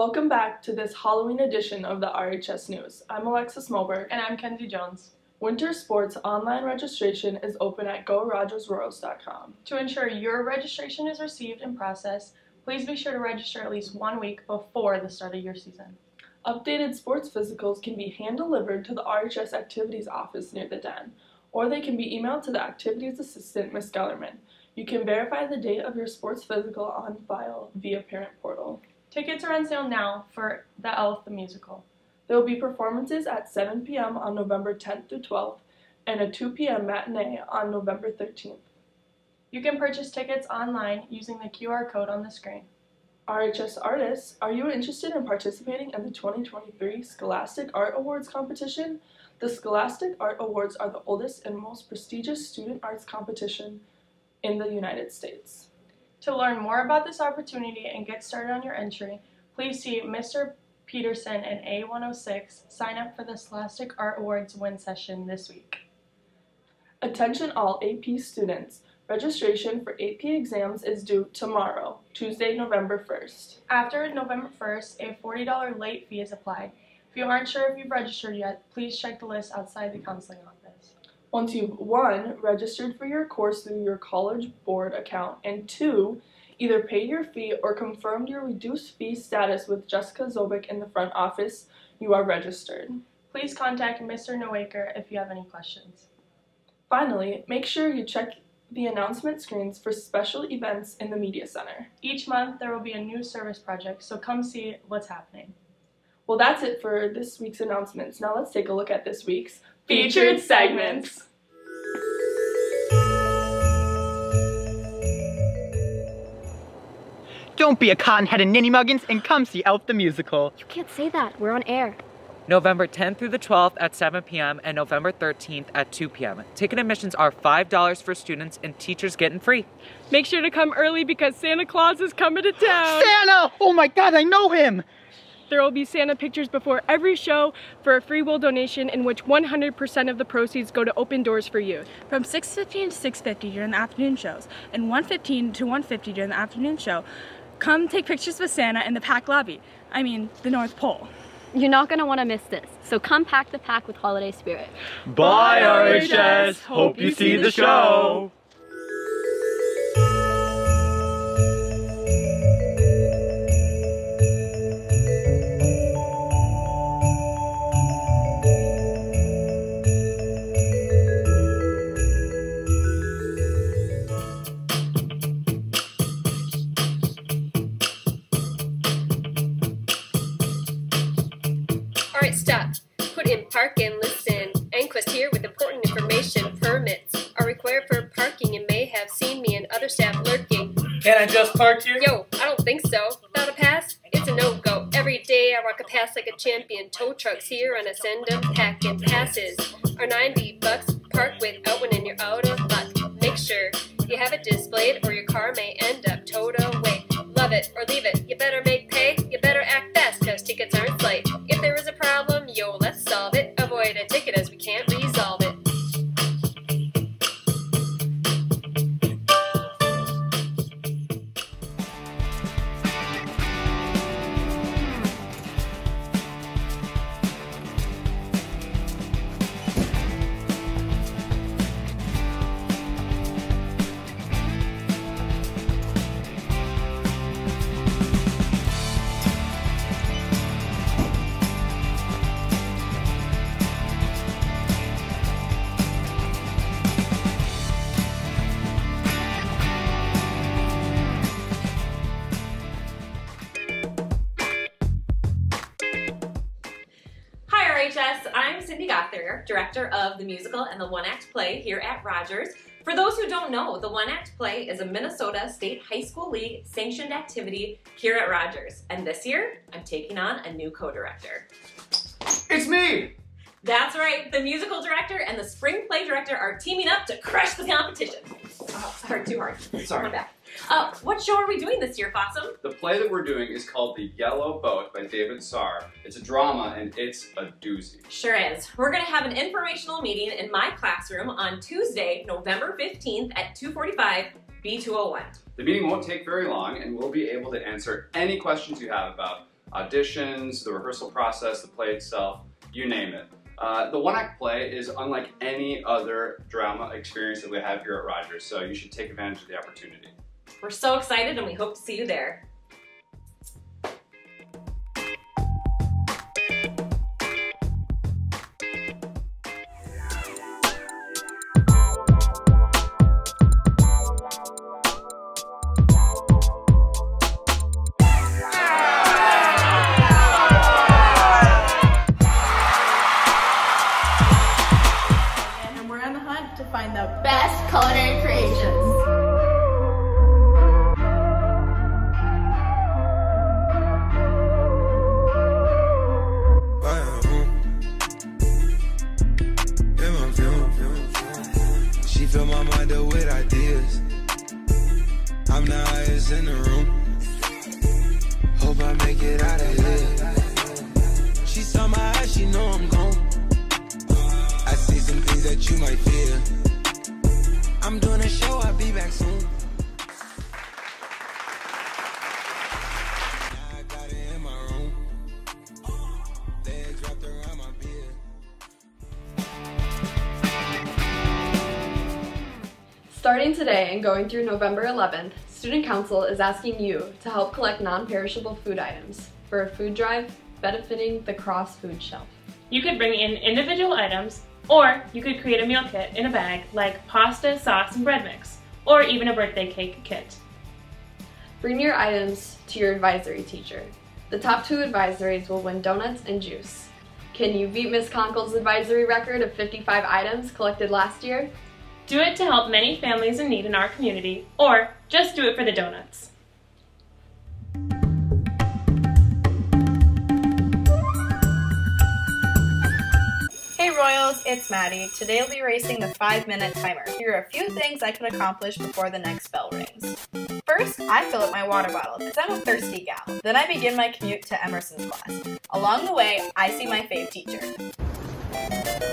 Welcome back to this Halloween edition of the RHS News. I'm Alexis Moberg. And I'm Kenzie Jones. Winter sports online registration is open at GoRogersRoyals.com. To ensure your registration is received and processed, please be sure to register at least one week before the start of your season. Updated sports physicals can be hand delivered to the RHS Activities office near the den, or they can be emailed to the Activities Assistant, Ms. Gellerman. You can verify the date of your sports physical on file via Parent Portal. Tickets are on sale now for The Elf the Musical. There will be performances at 7 p.m. on November 10th through 12th and a 2 p.m. matinee on November 13th. You can purchase tickets online using the QR code on the screen. RHS artists, are you interested in participating in the 2023 Scholastic Art Awards competition? The Scholastic Art Awards are the oldest and most prestigious student arts competition in the United States. To learn more about this opportunity and get started on your entry, please see Mr. Peterson and A106 sign up for the Scholastic Art Awards win session this week. Attention all AP students. Registration for AP exams is due tomorrow, Tuesday, November 1st. After November 1st, a $40 late fee is applied. If you aren't sure if you've registered yet, please check the list outside the counseling office. Once you've one, registered for your course through your college board account, and two, either paid your fee or confirmed your reduced fee status with Jessica Zobik in the front office, you are registered. Please contact Mr. Noaker if you have any questions. Finally, make sure you check the announcement screens for special events in the Media Center. Each month there will be a new service project, so come see what's happening. Well, that's it for this week's announcements. Now let's take a look at this week's featured segments. Don't be a cotton-headed ninny muggins and come see Elf the Musical. You can't say that. We're on air. November 10th through the 12th at 7 p.m. and November 13th at 2 p.m. Ticket admissions are $5 for students and teachers getting free. Make sure to come early because Santa Claus is coming to town. Santa! Oh my god, I know him! There will be Santa pictures before every show for a free will donation in which 100% of the proceeds go to Open Doors for Youth. From 6.15 to 6.50 during the afternoon shows and 1.15 to 1.50 during the afternoon show, come take pictures with Santa in the pack lobby. I mean, the North Pole. You're not going to want to miss this, so come pack the pack with holiday spirit. Bye, RHS! Hope you see the show! Can I just park here? Yo, I don't think so. Without a pass, it's a no-go. Every day I walk a pass like a champion. Tow trucks here and I send them packing. Passes are 90 bucks. Park without one and you're out of luck. Make sure you have it displayed or your car may end up towed away. Love it or leave it. You better make pay. You better Gothard, director of the musical and the one act play here at Rogers. For those who don't know, the one act play is a Minnesota State High School League sanctioned activity here at Rogers. And this year, I'm taking on a new co director. It's me! That's right, the musical director and the spring play director are teaming up to crush the competition. Oh, sorry, too hard. Sorry. Come back. Uh, what show are we doing this year, Fossum? The play that we're doing is called The Yellow Boat by David Saar. It's a drama and it's a doozy. Sure is. We're going to have an informational meeting in my classroom on Tuesday, November 15th at 2:45 B201. The meeting won't take very long and we'll be able to answer any questions you have about auditions, the rehearsal process, the play itself, you name it. Uh, the one act play is unlike any other drama experience that we have here at Rogers, so you should take advantage of the opportunity. We're so excited and we hope to see you there. Hunt to find the best culinary creations. She fill my mind up with ideas. I'm the highest in the room. You might fear. I'm doing a show, I'll be back soon. Now I got it in my room. Legs wrapped around my beard. Starting today and going through November 11th, Student Council is asking you to help collect non-perishable food items for a food drive benefiting the Cross Food Shelf. You could bring in individual items, or you could create a meal kit in a bag like pasta, sauce, and bread mix, or even a birthday cake kit. Bring your items to your advisory teacher. The top two advisories will win donuts and juice. Can you beat Miss Conkle's advisory record of 55 items collected last year? Do it to help many families in need in our community, or just do it for the donuts. Royals, it's Maddie. Today I'll be racing the 5 minute timer. Here are a few things I can accomplish before the next bell rings. First, I fill up my water bottle because I'm a thirsty gal. Then I begin my commute to Emerson's class. Along the way, I see my fave teacher.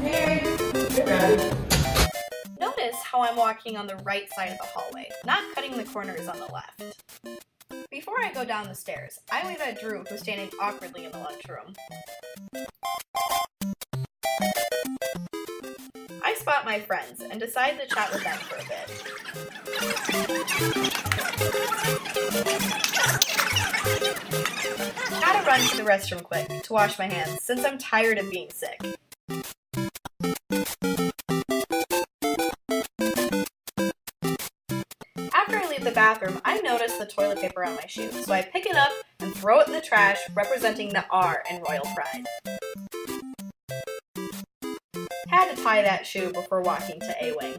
Hey. Notice how I'm walking on the right side of the hallway, not cutting the corners on the left. Before I go down the stairs, I wave at Drew, who's standing awkwardly in the lunchroom. Spot my friends and decide to chat with them for a bit. Gotta run to the restroom quick to wash my hands since I'm tired of being sick. After I leave the bathroom, I notice the toilet paper on my shoe, so I pick it up and throw it in the trash, representing the R in Royal Pride. Had to tie that shoe before walking to A Wing.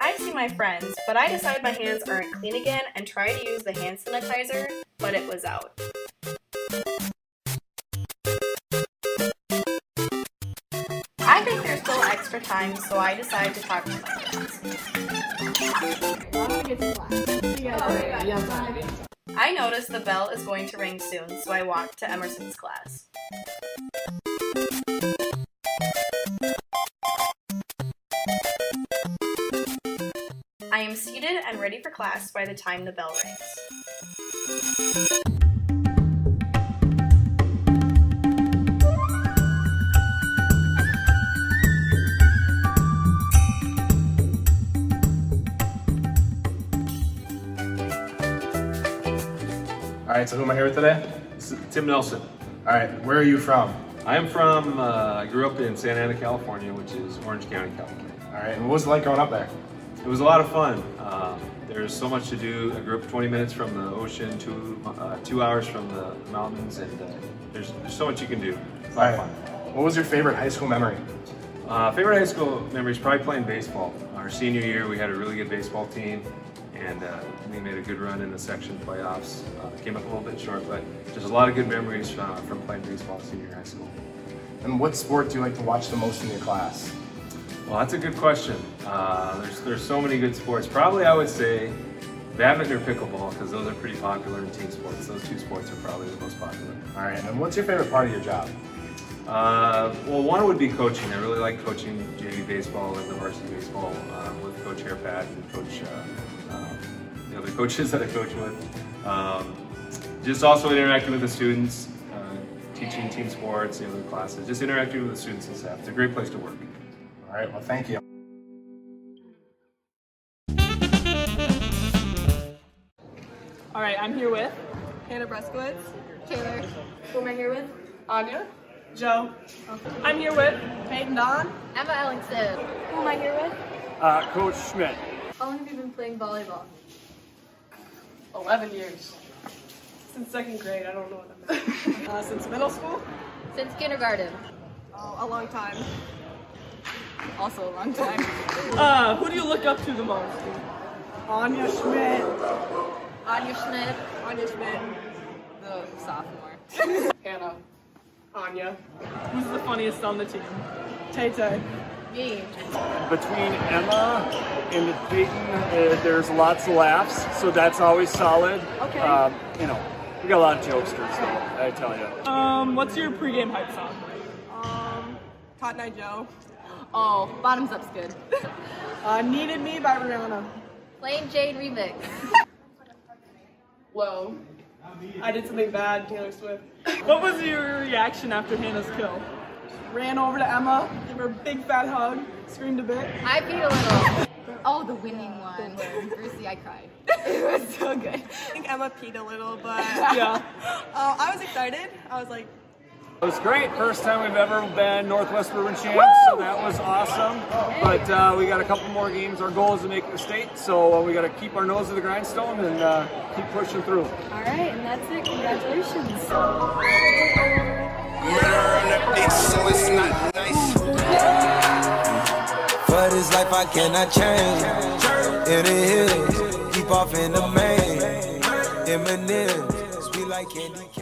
I see my friends, but I decide my hands aren't clean again and try to use the hand sanitizer, but it was out. I think there's still extra time, so I decide to talk to my friends. I notice the bell is going to ring soon, so I walk to Emerson's class. I am seated and ready for class by the time the bell rings. All right, so who am I here with today? Tim Nelson. All right, where are you from? I'm from, uh, I grew up in Santa Ana, California, which is Orange County, California. All right, and what was it like growing up there? It was a lot of fun. Um, there's so much to do. I grew up 20 minutes from the ocean, two, uh, two hours from the mountains, and uh, there's, there's so much you can do. It's a lot of fun. What was your favorite high school memory? Uh, favorite high school memory is probably playing baseball. Our senior year, we had a really good baseball team, and uh, we made a good run in the section playoffs. Uh, came up a little bit short, but just a lot of good memories uh, from playing baseball senior high school. And what sport do you like to watch the most in your class? Well, that's a good question. Uh, there's there's so many good sports. Probably I would say badminton or pickleball because those are pretty popular in team sports. Those two sports are probably the most popular. All right, and what's your favorite part of your job? Uh, well, one would be coaching. I really like coaching JV baseball and the varsity baseball uh, with Coach Hairpat and Coach uh, uh, the other coaches that I coach with. Um, just also interacting with the students, uh, teaching team sports, the other classes, just interacting with the students and staff. It's a great place to work. All right, well, thank you. All right, I'm here with Hannah Breskowitz. Taylor. Who am I here with? Anya. Joe. I'm here with Peyton Don. Emma Ellingson. Who am I here with? Uh, Coach Schmidt. How long have you been playing volleyball? 11 years. Since second grade, I don't know what that meant. uh, since middle school? Since kindergarten. Oh, a long time. Also a long time. Uh, who do you look up to the most? Anya Schmidt. Anya Schmidt. Anya Schmidt. The sophomore. Hannah. Anya. Who's the funniest on the team? Tay Tay. Me. Between Emma and Peyton, uh, there's lots of laughs, so that's always solid. Okay. Um, you know, we got a lot of jokesters, though, I tell you. Um, what's your pregame hype song? Um, Cotton Eye Joe. Oh, bottoms up's good. Uh, Needed Me by Rihanna. Plain Jade remix. Whoa. I did something bad, Taylor Swift. What was your reaction after Hannah's kill? Ran over to Emma, gave her a big fat hug, screamed a bit. I peed a little. Oh, the winning one. Brucey, I cried. it was so good. I think Emma peed a little, but Yeah. uh, I was excited. I was like, It was great. First time we've ever been Northwest Suburban champs, so that was awesome. But uh, we got a couple more games. Our goal is to make the state, so uh, we got to keep our nose to the grindstone and uh, keep pushing through. All right, and that's it. Congratulations. so it's not nice. For this life I cannot change. In the hills, keep off in the main. Eminem, sweet like candy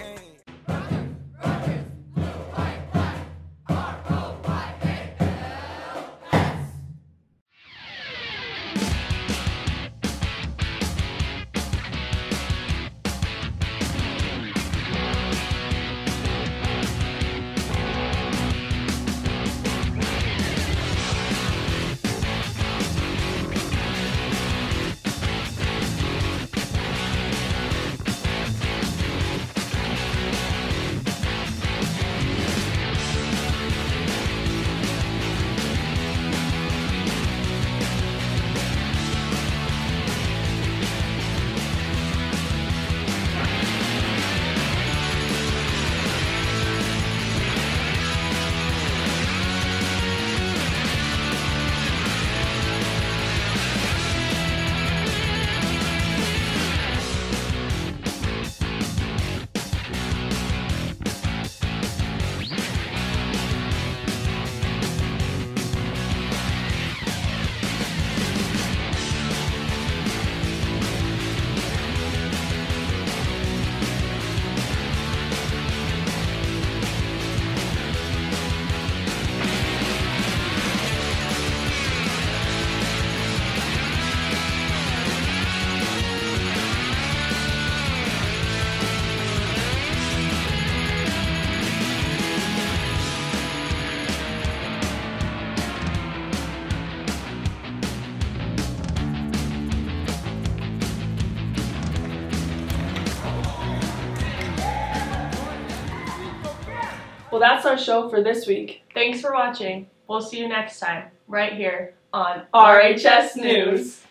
Well, that's our show for this week. Thanks for watching. We'll see you next time, right here on RHS News.